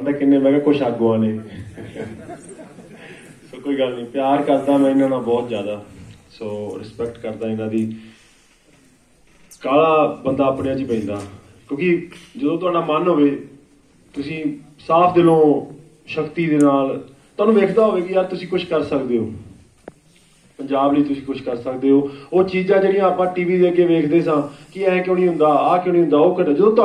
ਪਤਾ ਕਿੰਨੇ, ਮੈਂ ਕਿਹਾ ਕੁਛ ਆਗੂਆਂ ਨੇ। ਸੋ ਕੋਈ ਗੱਲ ਨਹੀਂ, ਪਿਆਰ ਕਰਦਾ ਮੈਂ ਇਹਨਾਂ ਨਾਲ ਬਹੁਤ ਜ਼ਿਆਦਾ। ਸੋ ਰਿਸਪੈਕਟ ਕਰਦਾ ਇਹਨਾਂ ਦੀ। ਕਾਲਾ ਬੰਦਾ ਆਪਣੇ 'ਚ ਪੈਂਦਾ। ਕਿਉਂਕਿ ਜਦੋਂ ਤੁਹਾਡਾ ਮਨ ਹੋਵੇ, ਤੁਸੀਂ ਸਾਫ਼ ਦਿਲੋਂ ਸ਼ਕਤੀ ਦੇ ਨਾਲ ਤੁਹਾਨੂੰ ਵੇਖਦਾ ਹੋਵੇ ਕਿ ਯਾਰ ਤੁਸੀਂ ਕੁਝ ਕਰ ਸਕਦੇ ਹੋ। ਪੰਜਾਬ ਲਈ ਤੁਸੀਂ ਕੁਝ ਕਰ ਸਕਦੇ ਹੋ। ਉਹ ਚੀਜ਼ਾਂ ਜਿਹੜੀਆਂ ਆਪਾਂ ਟੀਵੀ ਦੇ ਅੱਗੇ ਵੇਖਦੇ ਸਾਂ ਕਿ ਐ ਕਿਉਂ ਨਹੀਂ ਹੁੰਦਾ, ਆਹ ਕਿਉਂ ਨਹੀਂ ਹੁੰਦਾ, ਉਹ ਕਿਉਂ ਜਦੋਂ ਤੁਹਾਡਾ